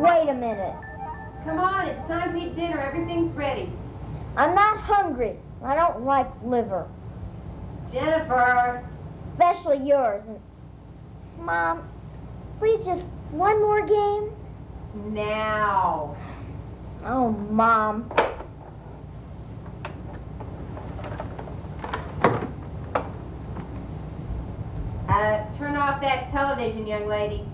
Wait a minute. Come on, it's time to eat dinner. Everything's ready. I'm not hungry. I don't like liver. Jennifer! Especially yours. Mom, please just one more game? Now. Oh, Mom. Uh, turn off that television, young lady.